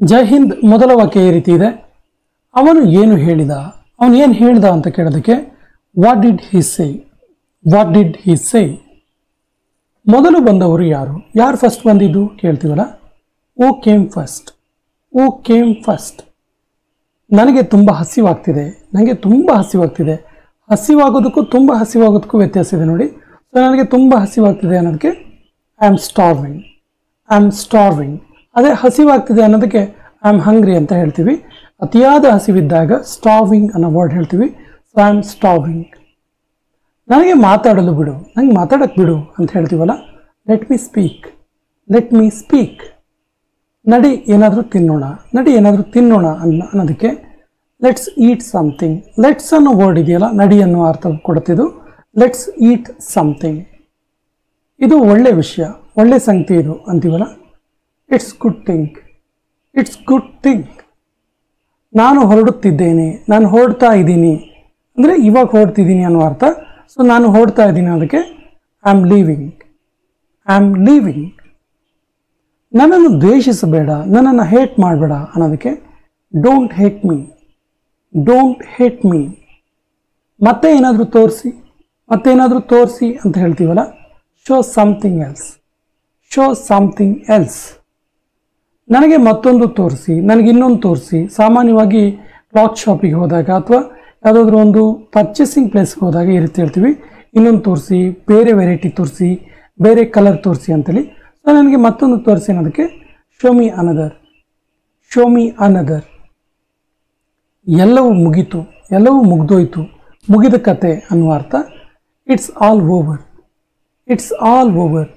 ಜೈ ಹಿಂದ್ ಮೊದಲ ವಾಕ್ಯ ಈ ರೀತಿ ಇದೆ. ಅವನು ಏನು ಹೇಳಿದ? ಅವನು ಏನು ಹೇಳಿದ ಅಂತ ಕೇಳೋದಕ್ಕೆ what did he say what did he say ಮೊದಲು ಬಂದವರು ಯಾರು? ಯಾರು ಫಸ್ಟ್ ಬಂದಿದ್ದು ಕೇಳ್ತೀವಲ್ಲ? Who came first who came first ನನಗೆ ತುಂಬ ಹಸಿವಾಗ್ತಿದೆ. ನನಗೆ ತುಂಬ ಹಸಿವಾಗ್ತಿದೆ. ಹಸಿವಾಗೋದಕ್ಕೂ ತುಂಬ ಹಸಿವಾಗೋದಕ್ಕೂ ವ್ಯತ್ಯಾಸ ಇದೆ ನೋಡಿ. ಸೊ ನನಗೆ ತುಂಬ ಹಸಿವಾಗ್ತಿದೆ ಅನ್ನೋದಕ್ಕೆ I am starving I am starving ಅದೇ ಹಸಿವಾಗ್ತಿದೆ ಅನ್ನೋದಕ್ಕೆ ಐ ಆಮ್ ಹಂಗ್ರಿ ಅಂತ ಹೇಳ್ತೀವಿ. ಅತಿಯಾದ ಹಸಿವಿದ್ದಾಗ ಸ್ಟಾವಿಂಗ್ ಅನ್ನೋ ವರ್ಡ್ ಹೇಳ್ತೀವಿ. ಸೊ ಐ ಆಮ್ ಸ್ಟಾವಿಂಗ್ ನನಗೆ ಮಾತಾಡಲು ಬಿಡು. ನನಗೆ ಮಾತಾಡಕ್ಕೆ ಬಿಡು ಅಂತ ಹೇಳ್ತೀವಲ್ಲ? Let me speak let me speak ನಡಿ, ಏನಾದರೂ ತಿನ್ನೋಣ. ನಡಿ, ಏನಾದರೂ ತಿನ್ನೋಣ ಅನ್ನ, ಅನ್ನೋದಕ್ಕೆ ಲೆಟ್ಸ್ ಈಟ್ ಸಮಥಿಂಗ್ ಲೆಟ್ಸ್ ಅನ್ನೋ ವರ್ಡ್ ಇದೆಯಲ್ಲ? ನಡಿ ಅನ್ನೋ ಅರ್ಥ ಕೊಡುತ್ತಿದ್ದು. ಲೆಟ್ಸ್ ಈಟ್ ಸಮಥಿಂಗ್ ಇದು ಒಳ್ಳೆ ವಿಷಯ. ಒಳ್ಳೆ ಸಂಗತಿ ಇದು ಅಂತೀವಲ್ಲ? It's good thing it's good thing ನಾನು ಹೊರಡುತ್ತಿದ್ದೇನೆ. ನಾನು ಹೊರಡ್ತಾ ಇದ್ದೀನಿ. ಅಂದರೆ ಇವಾಗ ಹೊರಡ್ತಿದ್ದೀನಿ ಅನ್ನೋ ಅರ್ಥ. ಸೊ ನಾನು ಹೊರಡ್ತಾ ಇದ್ದೀನಿ ಅದಕ್ಕೆ I am leaving I am leaving ನನ್ನನ್ನು ದ್ವೇಷಿಸಬೇಡ. ನನ್ನನ್ನು ಹೇಟ್ ಮಾಡಬೇಡ ಅನ್ನೋದಕ್ಕೆ don't hate me don't hate me ಮತ್ತೆ ಏನಾದರೂ ತೋರಿಸಿ. ಮತ್ತೇನಾದರೂ ತೋರಿಸಿ ಅಂತ ಹೇಳ್ತೀವಲ್ಲ? Show something else show something else ನನಗೆ ಮತ್ತೊಂದು ತೋರಿಸಿ, ನನಗೆ ಇನ್ನೊಂದು ತೋರಿಸಿ. ಸಾಮಾನ್ಯವಾಗಿ ಕ್ಲಾತ್ ಶಾಪಿಗೆ ಹೋದಾಗ ಅಥವಾ ಯಾವುದಾದ್ರೂ ಒಂದು ಪರ್ಚೇಸಿಂಗ್ ಪ್ಲೇಸ್ಗೆ ಹೋದಾಗ ಈ ರೀತಿ ಹೇಳ್ತೀವಿ. ಇನ್ನೊಂದು ತೋರಿಸಿ, ಬೇರೆ ವೆರೈಟಿ ತೋರಿಸಿ, ಬೇರೆ ಕಲರ್ ತೋರಿಸಿ ಅಂತೇಳಿ. ಸೊ ನನಗೆ ಮತ್ತೊಂದು ತೋರಿಸಿ ಅನ್ನೋದಕ್ಕೆ ಶೋಮಿ ಅನದರ್ ಶೋಮಿ ಅನದರ್ ಎಲ್ಲವೂ ಮುಗೀತು, ಎಲ್ಲವೂ ಮುಗ್ದೋಯ್ತು. ಮುಗಿದ ಕತೆ ಅನ್ನುವ ಅರ್ಥ it's all over it's all over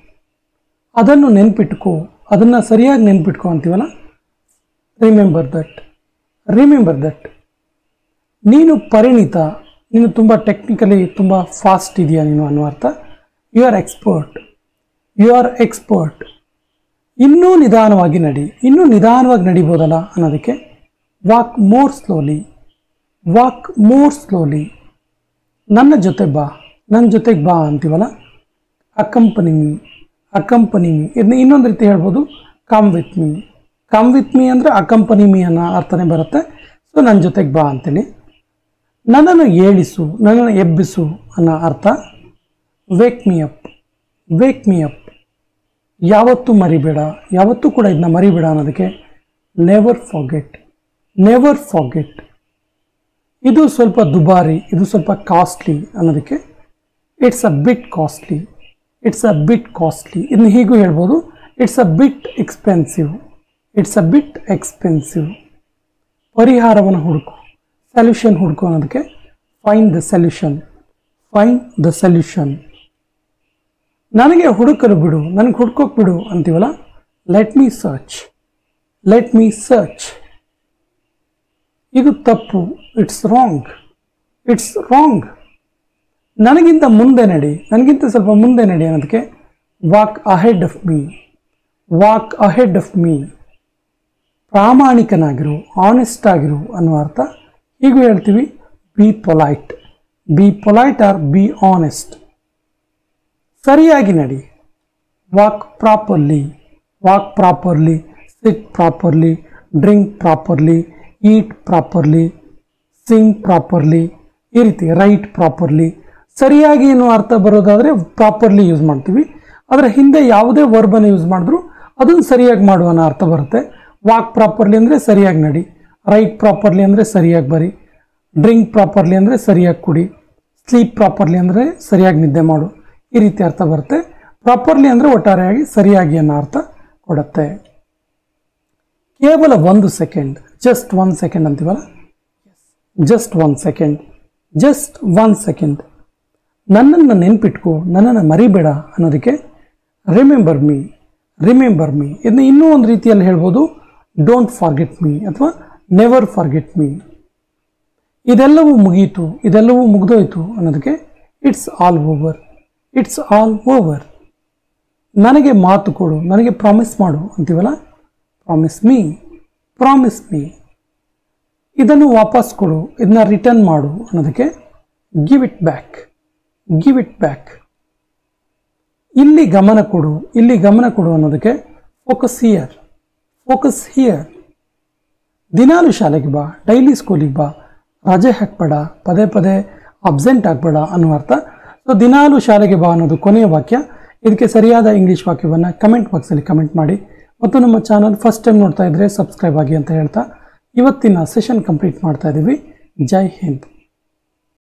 ಅದನ್ನು ನೆನ್ಪಿಟ್ಕೋ. ಅದನ್ನು ಸರಿಯಾಗಿ ನೆನ್ಪಿಟ್ಕೊ ಅಂತೀವಲ್ಲ? ರಿಮೆಂಬರ್ ದಟ್ ರಿಮೆಂಬರ್ ದಟ್ ನೀನು ಪರಿಣಿತ, ನೀನು ತುಂಬ ಟೆಕ್ನಿಕಲಿ ತುಂಬ ಫಾಸ್ಟ್ ಇದೆಯಾ ನೀನು ಅನ್ನೋ ಅರ್ಥ you are expert you are expert ಇನ್ನೂ ನಿಧಾನವಾಗಿ ನಡಿ. ಇನ್ನೂ ನಿಧಾನವಾಗಿ ನಡಿಬೋದಲ್ಲ ಅನ್ನೋದಕ್ಕೆ walk more slowly walk more slowly ನನ್ನ ಜೊತೆ ಬಾ. ನನ್ನ ಜೊತೆಗೆ ಬಾ ಅಂತೀವಲ್ಲ? ಅಕಂಪನಿ ಅಕಂಪನಿ ಮೀ ಇದನ್ನ ಇನ್ನೊಂದು ರೀತಿ ಹೇಳ್ಬೋದು come with me come with me ಅಂದರೆ ಅಕಂಪನಿ ಮೀ ಅನ್ನೋ ಅರ್ಥನೇ ಬರುತ್ತೆ. ಸೊ ನನ್ನ ಜೊತೆಗೆ ಬಾ ಅಂತೇಳಿ. ನನ್ನನ್ನು ಏಳಿಸು, ನನ್ನನ್ನು ಎಬ್ಬಿಸು ಅನ್ನೋ ಅರ್ಥ. Wake me up wake me up ಯಾವತ್ತೂ ಮರಿಬೇಡ. ಯಾವತ್ತೂ ಕೂಡ ಇದನ್ನ ಮರಿಬೇಡ ಅನ್ನೋದಕ್ಕೆ ನೆವರ್ ಫಾಗೆಟ್ ನೆವರ್ ಫಾಗೆಟ್ ಇದು ಸ್ವಲ್ಪ ದುಬಾರಿ, ಇದು ಸ್ವಲ್ಪ ಕಾಸ್ಟ್ಲಿ ಅನ್ನೋದಕ್ಕೆ it's a bit costly it's a bit costly ಇನ್ನು ಹೀಗೂ ಹೇಳ್ಬೋದು. It's a bit expensive it's a bit expensive ಪರಿಹಾರವನ್ನು ಹುಡುಕು. ಸೊಲ್ಯೂಷನ್ ಹುಡುಕು ಅನ್ನೋದಕ್ಕೆ find the solution find the solution ನನಗೆ ಹುಡುಕಲು ಬಿಡು. ನನಗೆ ಹುಡ್ಕೋಕೆ ಬಿಡು ಅಂತೀವಲ್ಲ? Let me search let me search ಇದು ತಪ್ಪು. ಇಟ್ಸ್ ರಾಂಗ್ ಇಟ್ಸ್ ರಾಂಗ್ ನನಗಿಂತ ಮುಂದೆ ನಡಿ, ನನಗಿಂತ ಸ್ವಲ್ಪ ಮುಂದೆ ನಡಿ ಅನ್ನೋದಕ್ಕೆ walk ahead of me walk ahead of me ಪ್ರಾಮಾಣಿಕನಾಗಿರು honest ಆಗಿರು ಅನ್ನುವ ಅರ್ಥ. ಹೀಗೂ ಹೇಳ್ತೀವಿ be polite be polite or be honest ಸರಿಯಾಗಿ ನಡಿ walk properly walk properly sit properly drink properly eat properly sing properly ಈ ರೀತಿ ರೈಟ್ ಪ್ರಾಪರ್ಲಿ ಸರಿಯಾಗಿ ಏನು ಅರ್ಥ ಬರೋದಾದರೆ ಪ್ರಾಪರ್ಲಿ ಯೂಸ್ ಮಾಡ್ತೀವಿ. ಅದರ ಹಿಂದೆ ಯಾವುದೇ ವರ್ಬನ್ನು ಯೂಸ್ ಮಾಡಿದ್ರು ಅದನ್ನು ಸರಿಯಾಗಿ ಮಾಡುವ ಅನ್ನೋ ಅರ್ಥ ಬರುತ್ತೆ. ವಾಕ್ ಪ್ರಾಪರ್ಲಿ ಅಂದರೆ ಸರಿಯಾಗಿ ನಡಿ. ರೈಟ್ ಪ್ರಾಪರ್ಲಿ ಅಂದರೆ ಸರಿಯಾಗಿ ಬರಿ. ಡ್ರಿಂಕ್ ಪ್ರಾಪರ್ಲಿ ಅಂದರೆ ಸರಿಯಾಗಿ ಕುಡಿ. ಸ್ಲೀಪ್ ಪ್ರಾಪರ್ಲಿ ಅಂದರೆ ಸರಿಯಾಗಿ ನಿದ್ದೆ ಮಾಡು. ಈ ರೀತಿ ಅರ್ಥ ಬರುತ್ತೆ. ಪ್ರಾಪರ್ಲಿ ಅಂದರೆ ಒಟ್ಟಾರೆಯಾಗಿ ಸರಿಯಾಗಿ ಅನ್ನೋ ಅರ್ಥ ಕೊಡುತ್ತೆ. ಕೇವಲ ಒಂದು ಸೆಕೆಂಡ್ ಜಸ್ಟ್ ಒನ್ ಸೆಕೆಂಡ್ ಅಂತೀವಲ್ಲ? Just one second just one second ನನ್ನನ್ನು ನೆನ್ಪಿಟ್ಕೋ, ನನ್ನನ್ನು ಮರಿಬೇಡ ಅನ್ನೋದಕ್ಕೆ ರಿಮೆಂಬರ್ ಮೀ ರಿಮೆಂಬರ್ ಮೀ ಇದನ್ನ ಇನ್ನೂ ಒಂದು ರೀತಿಯಲ್ಲಿ ಹೇಳ್ಬೋದು ಡೋಂಟ್ ಫಾರ್ಗೆಟ್ ಮೀ ಅಥವಾ ನೆವರ್ ಫಾರ್ಗೆಟ್ ಮೀ ಇದೆಲ್ಲವೂ ಮುಗಿಯಿತು ಇದೆಲ್ಲವೂ ಮುಗ್ದೋಯ್ತು ಅನ್ನೋದಕ್ಕೆ it's all over it's all over ನನಗೆ ಮಾತು ಕೊಡು, ನನಗೆ ಪ್ರಾಮಿಸ್ ಮಾಡು ಅಂತೀವಲ್ಲ? ಪ್ರಾಮಿಸ್ ಮೀ ಪ್ರಾಮಿಸ್ ಮೀ ಇದನ್ನು ವಾಪಸ್ ಕೊಡು, ಇದನ್ನ ರಿಟರ್ನ್ ಮಾಡು ಅನ್ನೋದಕ್ಕೆ give it back give it back ಇಲ್ಲಿ ಗಮನ ಕೊಡು, ಇಲ್ಲಿ ಗಮನ ಕೊಡು ಅನ್ನೋದಕ್ಕೆ ಫೋಕಸ್ ಹಿಯರ್ ಫೋಕಸ್ ಹಿಯರ್ ದಿನಾಲು ಶಾಲೆಗೆ ಬಾ ಡೈಲಿ ಸ್ಕೂಲಿಗೆ ಬಾ, ರಜೆ ಹಾಕ್ಬೇಡ, ಪದೇ ಪದೇ ಅಬ್ಸೆಂಟ್ ಆಗಬೇಡ ಅನ್ನೋ ಅರ್ಥ. ಸೊ ದಿನಾಲು ಶಾಲೆಗೆ ಬಾ ಅನ್ನೋದು ಕೊನೆಯ ವಾಕ್ಯ. ಇದಕ್ಕೆ ಸರಿಯಾದ ಇಂಗ್ಲೀಷ್ ವಾಕ್ಯವನ್ನು ಕಮೆಂಟ್ ಬಾಕ್ಸಲ್ಲಿ ಕಮೆಂಟ್ ಮಾಡಿ. ಮತ್ತು ನಮ್ಮ ಚಾನಲ್ ಫಸ್ಟ್ ಟೈಮ್ ನೋಡ್ತಾ ಇದ್ದರೆ ಸಬ್ಸ್ಕ್ರೈಬ್ ಆಗಿ ಅಂತ ಹೇಳ್ತಾ. ಇವತ್ತಿನ ಸೆಷನ್ ಕಂಪ್ಲೀಟ್ ಮಾಡ್ತಾ ಇದ್ದೀವಿ ಜೈ ಹಿಂದ್.